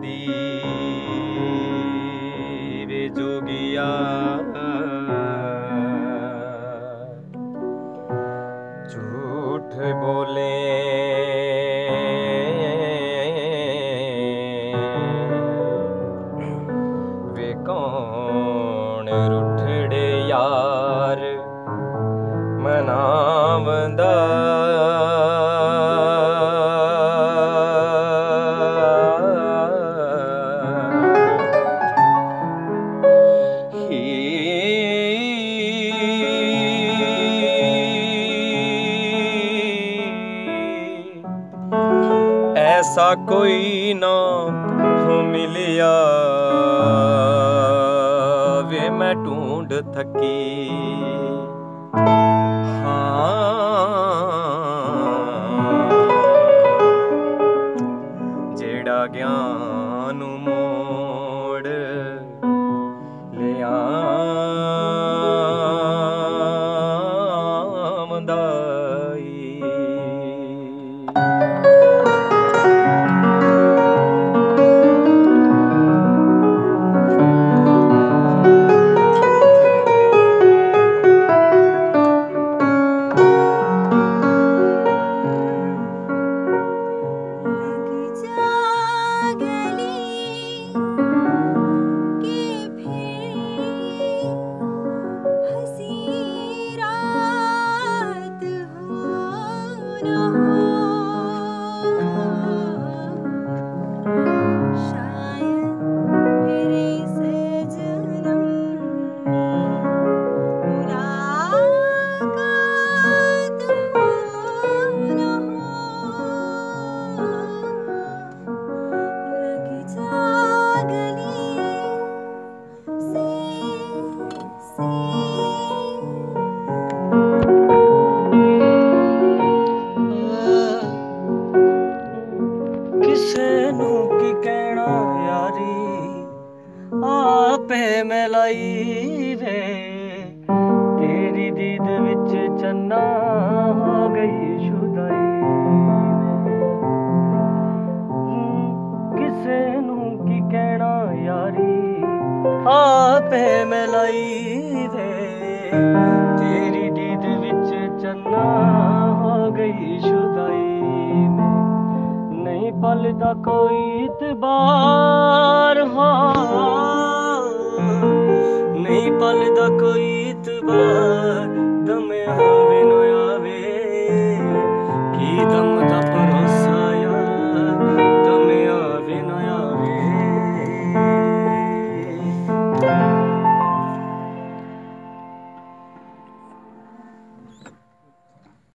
ਦੀ ਵੇ ਜੋਗਿਆ। ਝੂਠ ਬੋਲੇ। ਵੇ ਕੌਣ ਰੁੱਠੜੇ ਯਾਰ ਮਨਾਵੰਦਾ ਐਸਾ ਕੋਈ ਨਾ ਹੋ ਮਿਲਿਆ ਵੇ ਮੈਂ ਢੂੰਡ ਥੱਕੀ ਹਾਂ ਜਿਹੜਾ ਗਿਆਨ ਨੂੰ ਮੋੜ ਲਿਆਵੰਦਾਈ You. ਆਪੇ ਮਿਲਾਈ ਵੇ। ਤੇਰੀ ਦੀਦ ਵਿੱਚ ਚੰਨਾ ਹੋ ਗਈ ਸ਼ੁਦਾਈ ਕਿਸੇ ਨੂੰ ਕੀ ਕਹਿਣਾ ਯਾਰੀ? ਆਪੇ ਮਿਲਾਈ ਰੇ ਤੇਰੀ ਦੀਦ ਵਿੱਚ ਚੰਨਾ ਹੋ ਗਈ ਸ਼ੁਦਾਈ ਮੈਂ ਨਹੀਂ ਪਲਦਾ ਕੋਈ ਇਤਬਾਰ ਨਹੀਂ ਪਲਦਾ ਕੋਈ ਇਤਬਾਰ